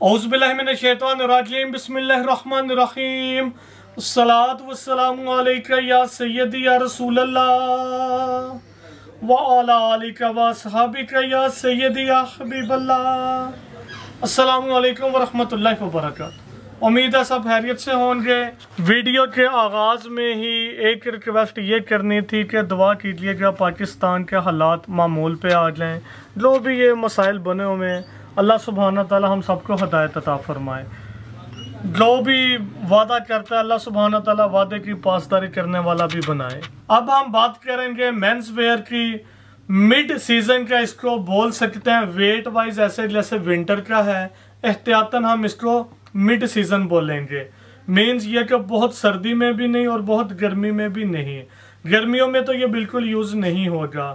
اعوذ باللہ من الشیطان الرجیم، بسم اللہ الرحمن الرحیم۔ الصلاة والسلام علیکہ یا سیدی یا رسول اللہ۔ وعلا علیکہ واصحابکہ یا سیدی یا حبیب اللہ۔ السلام علیکم ورحمت اللہ وبرکاتہ۔ امید ہے سب حیریت سے ہوں گے۔ ویڈیو کے آغاز میں ہی ایک ریکویسٹ یہ کرنی تھی کہ دعا کیجیے گا پاکستان کے حالات معمول پہ آ جائیں۔ جو بھی یہ مسائل بنے ہوئے ہیں اللہ سبحانہ تعالی ہم سب کو ہدایت عطا فرمائے۔ جو بھی وعدہ کرتا ہے، اللہ سبحانہ تعالی وعدے کی پاسداری کرنے والا بھی بنائے۔ اب ہم بات کریں گے مینز ویئر کی۔ مڈ سیزن کا اس کو بول سکتے ہیں۔ ویٹ وائز ایسے جیسے ونٹر کا ہے۔ احتیاطاً ہم اس کو مڈ سیزن بولیں گے۔ مینز یہ کہ بہت سردی میں بھی نہیں اور بہت گرمی میں بھی نہیں۔ گرمیوں میں تو یہ بالکل یوز نہیں ہوگا۔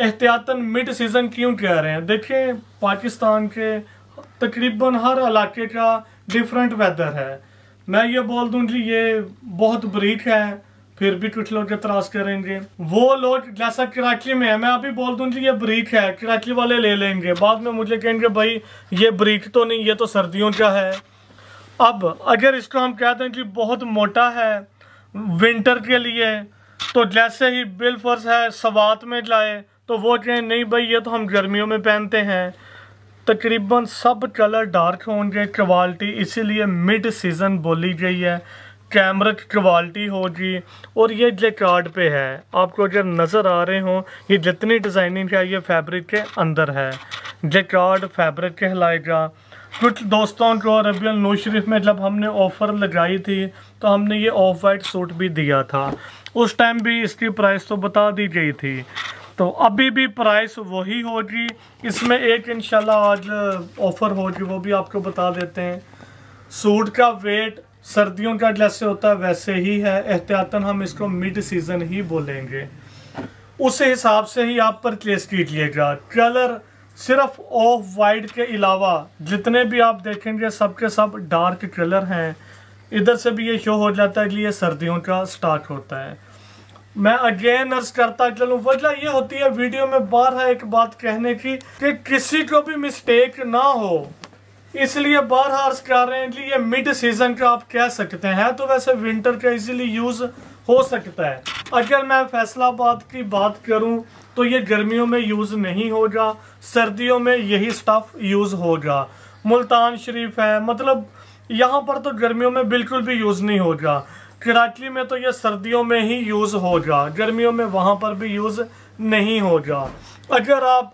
احتیاطاً مڈ سیزن کیوں کہہ رہے ہیں؟ دیکھیں پاکستان کے تقریباً ہر علاقے کا ڈیفرنٹ ویدر ہے۔ میں یہ بول دوں کہ یہ بہت بریک ہے، پھر بھی کچھ لوگ اعتراض کریں گے۔ وہ لوگ جیسا کراچی میں ہے میں ابھی بول دوں کہ یہ بریک ہے، کراچی والے لے لیں گے۔ بعد میں مجھے کہیں گے، بھائی، یہ بریک تو نہیں، یہ تو سردیوں کا ہے۔ اب اگر اس کو ہم کہتے ہیں کہ جی، بہت موٹا ہے ونٹر کے لیے تو جیسے ہی بل فرض ہے، سوات میں جائے، تو وہ کہیں نہیں بھائی، یہ تو ہم گرمیوں میں پہنتے ہیں۔ تقریباً سب کلر ڈارک ہوں گے کوالٹی اسی لیے مڈ سیزن بولی گئی ہے۔ کیمرک کوالٹی ہوگی اور یہ جیکارڈ پہ ہے۔ آپ کو اگر نظر آ رہے ہوں، یہ جتنی ڈیزائننگ ہے، یہ فیبرک کے اندر ہے۔ جیکارڈ فیبرک کہلائے گا۔ کچھ دوستوں کو ربی النو شریف میں جب ہم نے آفر لگائی تھی، تو ہم نے یہ آف وائٹ سوٹ بھی دیا تھا۔ اس ٹائم بھی اس کی پرائس تو بتا دی گئی تھی۔ تو ابھی بھی پرائس وہی ہوگی۔ اس میں ایک انشاءاللہ آج آفر ہوگی، وہ بھی آپ کو بتا دیتے ہیں۔ سوٹ کا ویٹ سردیوں کا جیسے ہوتا ہے ویسے ہی ہے۔ احتیاطاً ہم اس کو مڈ سیزن ہی بولیں گے۔ اس حساب سے ہی آپ پرچیز کیجیے گا۔ کلر صرف آف وائٹ کے علاوہ جتنے بھی آپ دیکھیں گے، سب کے سب ڈارک کلر ہیں۔ ادھر سے بھی یہ شو ہو جاتا ہے کہ یہ سردیوں کا سٹاک ہوتا ہے۔ میں اگین ارز کرتا چلوں وجہ یہ ہوتی ہے ویڈیو میں بارہا ایک بات کہنے کی کہ کسی کو بھی مسٹیک نہ ہو۔ اس لیے بارہا عرض کر رہے ہیں کہ یہ مڈ سیزن کا آپ کہہ سکتے ہیں، تو ویسے ونٹر کا ایزیلی یوز ہو سکتا ہے۔ اگر میں فیصلہ آباد کی بات کروں تو یہ گرمیوں میں یوز نہیں ہوگا، سردیوں میں یہی سٹف یوز ہوگا۔ ملتان شریف ہے مطلب یہاں پر تو گرمیوں میں بالکل بھی یوز نہیں ہوگا۔ کراچی میں تو یہ سردیوں میں ہی یوز ہوگا گرمیوں میں وہاں پر بھی یوز نہیں ہوگا اگر آپ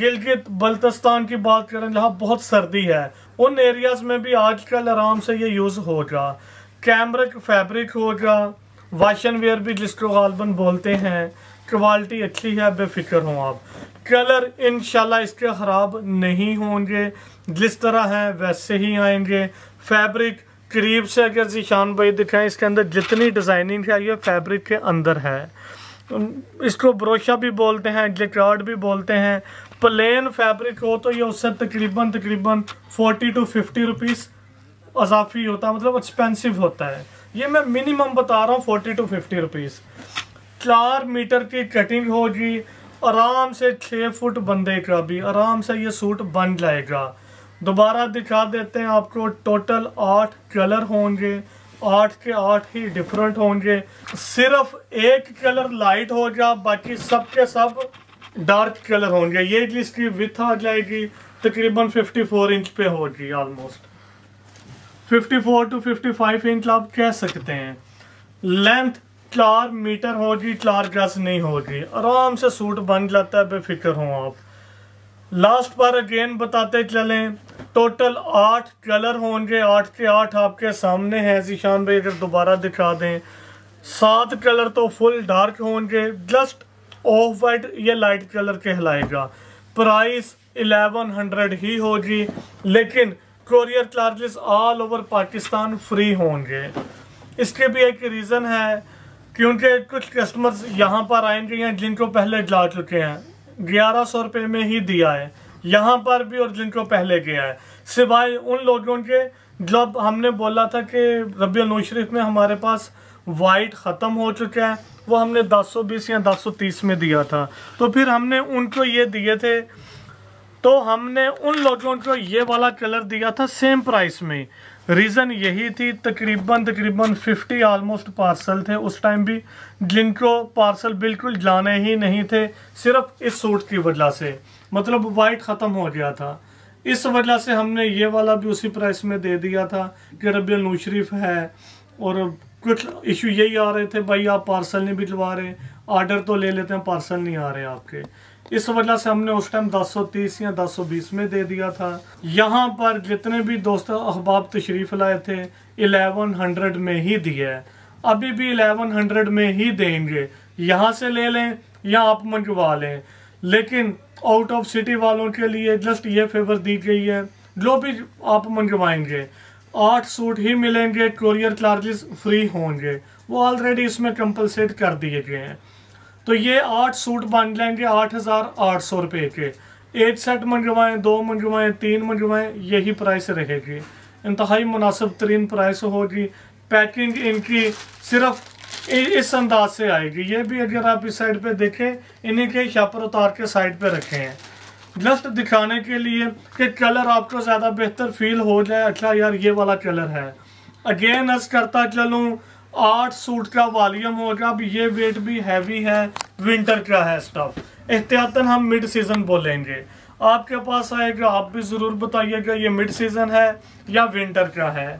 گلگت بلتستان کی بات کریں، جہاں بہت سردی ہے، ان ایریاز میں بھی آج کل آرام سے یہ یوز ہوگا کیمرک فیبرک ہوگا واشن ویئر بھی جس کو غالباً بولتے ہیں کوالٹی اچھی ہے، بے فکر ہوں آپ۔ کلر انشاءاللہ اس کے خراب نہیں ہوں گے۔ جس طرح ہیں، ویسے ہی آئیں گے۔ فیبرک قریب سے اگر زیشان بھائی دکھائیں، اس کے اندر جتنی ڈیزائننگ ہے، یہ فیبرک کے اندر ہے۔ اس کو بروشا بھی بولتے ہیں جیکارڈ بھی بولتے ہیں۔ پلین فیبرک ہو تو یہ اس سے تقریباً تقریباً فورٹی ٹو ففٹی روپیس اضافی ہوتا ہے مطلب ایکسپینسو ہوتا ہے۔ یہ میں منیمم بتا رہا ہوں فورٹی ٹو ففٹی روپیس چار میٹر کی کٹنگ ہوگی، آرام سے چھ فٹ بندے کا بھی، آرام سے یہ سوٹ بن جائے گا۔ دوبارہ دکھا دیتے ہیں آپ کو ٹوٹل آٹھ کلر ہوں گے، آٹھ کے آٹھ ہی ڈیفرنٹ ہوں گے۔ صرف ایک کلر لائٹ ہوگا باقی سب کے سب ڈارک کلر ہوں گے۔ یہ اس کی وتھ آ جائے گی، تقریباً ففٹی فور انچ پہ ہوگی almost fifty four two fifty five inch آپ کہہ سکتے ہیں۔ لینتھ چار میٹر ہوگی، چار گز نہیں ہوگی۔ آرام سے سوٹ بن جاتا ہے، بے فکر ہوں آپ۔ لاسٹ بار اگین بتاتے چلیں۔ ٹوٹل آٹھ کلر ہوں گے، آٹھ کے آٹھ آپ کے سامنے ہیں۔ زیشان بھائی اگر دوبارہ دکھا دیں۔ سات کلر تو فل ڈارک ہوں گے۔ جسٹ آف وائٹ یہ لائٹ کلر کہلائے گا۔ پرائس الیون ہنڈریڈ ہی ہوگی، لیکن courier charges all over Pakistan free ہوں گے۔ اس کے بھی ایک ریزن ہے، کیونکہ کچھ کسٹمرز یہاں پر آئیں گے جن کو پہلے جا چکے ہیں۔ گیارہ سو روپے میں ہی دیا ہے۔ یہاں پر بھی اور جن کو پہلے گیا ہے سوائے ان لوگوں کے، جب ہم نے بولا تھا کہ ربی شریف میں ہمارے پاس وائٹ ختم ہو چکا ہے، وہ ہم نے دس سو بیس یا دس سو تیس میں دیا تھا۔ تو پھر ہم نے ان کو یہ دیے تھے۔ تو ہم نے ان لوگوں کو یہ والا کلر دیا تھا سیم پرائس میں۔ ریزن یہی تھی، تقریباً تقریباً ففٹی آلموسٹ پارسل تھے۔ اس ٹائم بھی جن کو پارسل بالکل جانے ہی نہیں تھے، صرف اس سوٹ کی وجہ سے۔ مطلب وائٹ ختم ہو گیا تھا۔ اس وجہ سے ہم نے یہ والا بھی اسی پرائس میں دے دیا تھا کہ ربی النوشریف ہے۔ اور کچھ ایشو یہی آ رہے تھے، بھائی آپ پارسل نہیں بھجوا رہے آرڈر تو لے لیتے ہیں پارسل نہیں آ رہے آپ کے۔ اس وجہ سے ہم نے اس ٹائم دس سو تیس یا دس سو بیس میں دے دیا تھا۔ یہاں پر جتنے بھی دوست احباب تشریف لائے تھے، الیون ہنڈریڈ میں ہی دیا ہے ابھی بھی الیون ہنڈریڈ میں ہی دیں گے۔ یہاں سے لے لیں یا آپ منگوا لیں۔ لیکن آؤٹ آف سٹی والوں کے لیے جسٹ یہ فیور دی گئی ہے۔ جو بھی آپ منگوائیں گے، آٹھ سوٹ ہی ملیں گے کوریئر چارجز فری ہوں گے۔ وہ آلریڈی اس میں کمپلسیٹ کر دیے گئے ہیں۔ تو یہ آٹھ سوٹ بن جائیں گے آٹھ ہزار آٹھ سو روپے کے۔ ایک سیٹ منگوائیں، دو منگوائیں، تین منگوائیں، یہی پرائس رہے گی۔ انتہائی مناسب ترین پرائس ہوگی۔ پیکنگ ان کی صرف اس انداز سے آئے گی۔ یہ بھی اگر آپ اس سائڈ پہ دیکھیں، انہیں کے شاپر اتار کے سائڈ پہ رکھے ہیں۔ جسٹ دکھانے کے لیے کہ کلر آپ کو زیادہ بہتر فیل ہو جائے اچھا یار یہ والا کلر ہے۔ اگین از کرتا چلوں آٹھ سوٹ کا والیوم ہوگا، اب یہ ویٹ بھی ہیوی ہے ونٹر کا ہے سٹف احتیاطاً ہم مڈ سیزن بولیں گے۔ آپ کے پاس آئے گا، آپ بھی ضرور بتائیے گا یہ مڈ سیزن ہے یا ونٹر کا ہے۔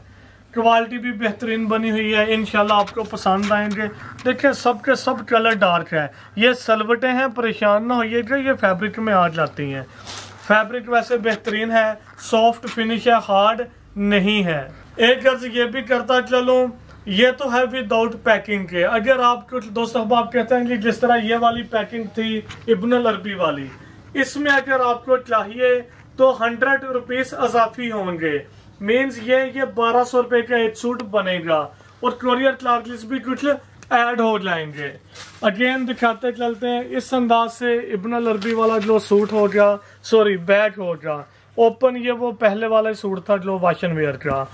کوالٹی بھی بہترین بنی ہوئی ہے، انشاءاللہ آپ کو پسند آئیں گے۔ دیکھیں، سب کے سب کلر ڈارک ہے یہ سلوٹیں ہیں، پریشان نہ ہوئیے گا، یہ فیبرک میں آ جاتی ہیں۔ فیبرک ویسے بہترین ہے سافٹ فنش ہے ہارڈ نہیں ہے۔ ایک عرض یہ بھی کرتا چلوں یہ تو ہے وداؤٹ پیکنگ کے۔ اگر آپ کچھ دوست احباب کہتے ہیں کہ جس طرح یہ والی پیکنگ تھی ابن العربی والی، اس میں اگر آپ کو چاہیے تو ہنڈریڈ روپیز اضافی ہوں گے۔ مینز یہ یہ بارہ سو روپے کا ایک سوٹ بنے گا۔ اور کوریئر چارجز بھی کچھ ایڈ ہو جائیں گے۔ اگین دکھاتے چلتے ہیں، اس انداز سے ابن العربی والا جو سوٹ ہو گیا سوری بیگ ہو گیا۔ اوپن یہ وہ پہلے والا سوٹ تھا جو واشن ویئر کا۔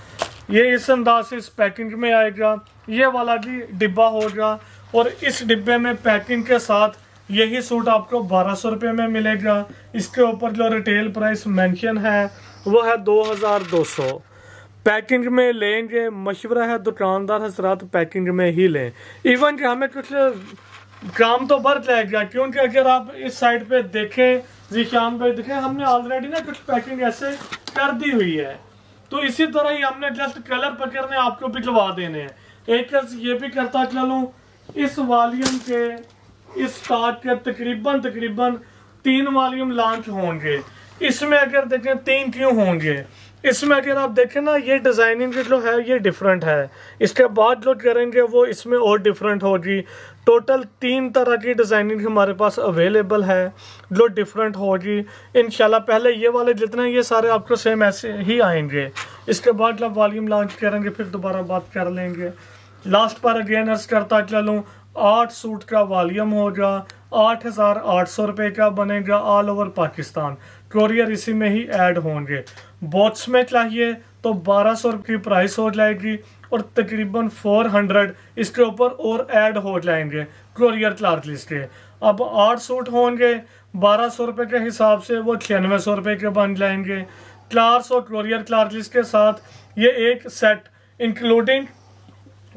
یہ اس انداز سے اس پیکنگ میں آئے گا، یہ والا بھی ڈبا ہوگا اور اس ڈبے میں پیکنگ کے ساتھ یہی سوٹ آپ کو بارہ سو روپے میں ملے گا۔ اس کے اوپر جو ریٹیل پرائس مینشن ہے، وہ ہے دو ہزار دو سو۔ پیکنگ میں لیں گے، مشورہ ہے دکاندار حضرات پیکنگ میں ہی لیں۔ ایون کہ ہمیں کچھ کام تو بڑھ جائے گا، کیونکہ اگر آپ اس سائڈ پہ دیکھیں جی ذیشان پہ دیکھیں، ہم نے آلریڈی نا کچھ پیکنگ ایسے کر دی ہوئی ہے۔ تو اسی طرح ہی ہم نے جسٹ کلر پکڑنے آپ کو پچھوا دینے ہیں۔ ایک یہ بھی کرتا چلوں اس والیم کے، اس کارڈ کے تقریباً تقریباً تین والیم لانچ ہوں گے۔ اس میں اگر دیکھیں تین کیوں ہوں گے؟ اس میں اگر آپ دیکھیں نا، یہ ڈیزائننگ جو ہے، یہ ڈیفرنٹ ہے۔ اس کے بعد جو کریں گے، وہ اس میں اور ڈیفرنٹ ہوگی۔ ٹوٹل تین طرح کی ڈیزائننگ ہمارے پاس اویلیبل ہے، جو ڈیفرنٹ ہوگی۔ انشاءاللہ پہلے یہ والے جتنے یہ سارے آپ کو سیم ایسے ہی آئیں گے۔ اس کے بعد جب والیوم لانچ کریں گے، پھر دوبارہ بات کر لیں گے۔ لاسٹ پر اگین ارز کرتا چلوں۔ آٹھ سوٹ کا والیوم ہوگا۔ آٹھ ہزار آٹھ سو روپے کا بنے گا آل اوور پاکستان کوریئر اسی میں ہی ایڈ ہوں گے۔ بوٹس میں چاہیے۔ تو بارہ سو کی پرائس ہو جائے گی اور تقریباً فور ہنڈریڈ اس کے اوپر اور ایڈ ہو جائیں گے کوریئر چارجز کے۔ اب آٹھ سوٹ ہوں گے، بارہ سو روپے کے حساب سے وہ چھیانوے سو روپے کے بن جائیں گے۔ کلاس اور کوریئر چارجز کے ساتھ یہ ایک سیٹ انکلوڈنگ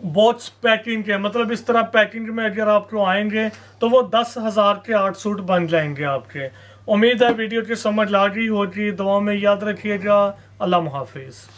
بوٹس پیکنگ کے۔ مطلب اس طرح پیکنگ میں اگر آپ کو آئیں گے تو وہ دس ہزار کے آٹھ سوٹ بن جائیں گے آپ کے۔ امید ہے ویڈیو کی سمجھ لاگی ہوگی۔ دعا میں یاد رکھیے گا۔ اللہ محافظ۔